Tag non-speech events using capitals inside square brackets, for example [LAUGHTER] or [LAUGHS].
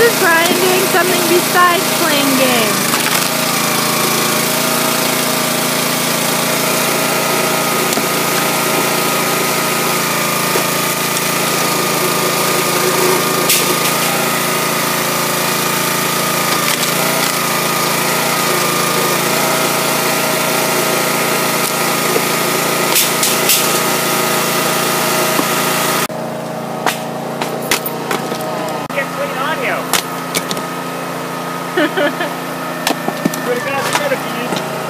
is Ryan doing something besides playing [LAUGHS] Swear to